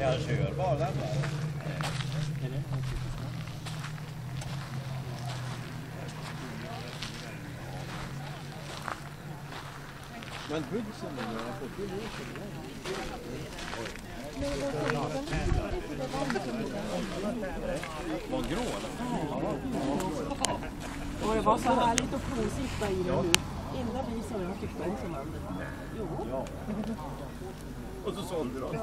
Jag kör bara den där. Men Hudson, när jag har fått det Var grå Och det var så härligt att provsitta i den nu. Enda bilen jag tyckte om som landet. Jo. Ja. Och så sålde du dem.